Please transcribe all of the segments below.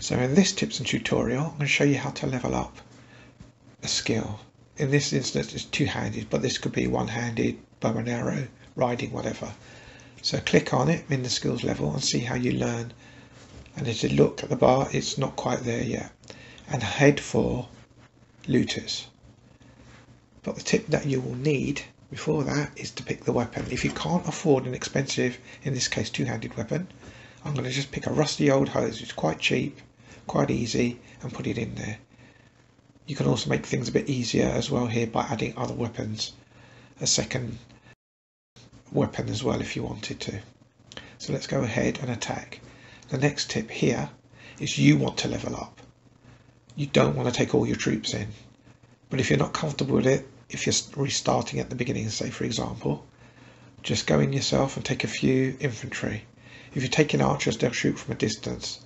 So in this tips and tutorial, I'm going to show you how to level up a skill. In this instance, it's two-handed, but this could be one-handed, bow and arrow, riding, whatever. So click on it in the skills level and see how you learn. And as you look at the bar, it's not quite there yet. And head for looters. But the tip that you will need before that is to pick the weapon. If you can't afford an expensive, in this case two-handed weapon, I'm going to just pick a rusty old hose, it's quite cheap, quite easy, and put it in there. You can also make things a bit easier as well here by adding other weapons, a second weapon as well if you wanted to. So let's go ahead and attack. The next tip here is you want to level up. You don't want to take all your troops in. But if you're not comfortable with it, if you're restarting at the beginning, say for example, just go in yourself and take a few infantry. If you're taking archers, they'll shoot from a distance.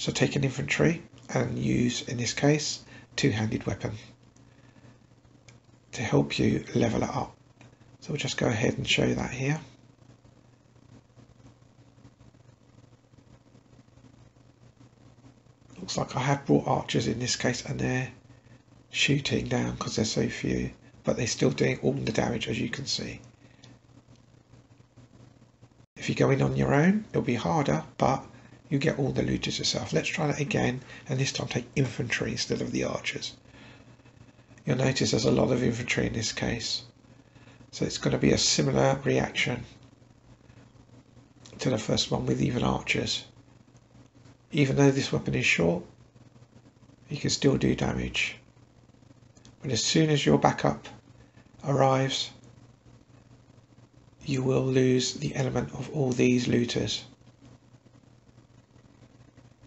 So take an infantry and use, in this case, two-handed weapon to help you level it up. So we'll just go ahead and show you that here. Looks like I have brought archers in this case and they're shooting down because they're so few, but they're still doing all the damage as you can see. If you go in on your own, it'll be harder, but you get all the looters yourself. Let's try that again, and this time take infantry instead of the archers. You'll notice there's a lot of infantry in this case. So it's going to be a similar reaction to the first one with even archers. Even though this weapon is short, you can still do damage. But as soon as your backup arrives, you will lose the element of all these looters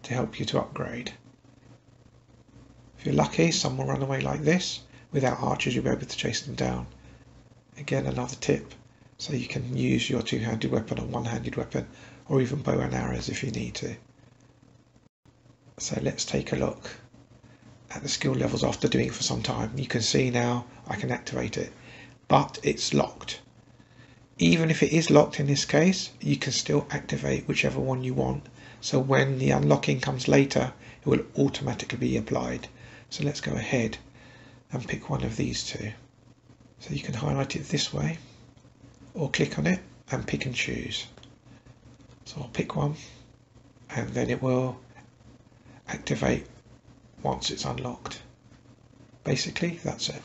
to help you to upgrade. If you're lucky, some will run away like this. Without archers, you'll be able to chase them down. Again, another tip, so you can use your two-handed weapon or one-handed weapon, or even bow and arrows if you need to. So let's take a look at the skill levels after doing it for some time. You can see now I can activate it, but it's locked. Even if it is locked in this case, you can still activate whichever one you want. So when the unlocking comes later, it will automatically be applied. So let's go ahead and pick one of these two. So you can highlight it this way or click on it and pick and choose. So I'll pick one and then it will activate once it's unlocked. Basically, that's it.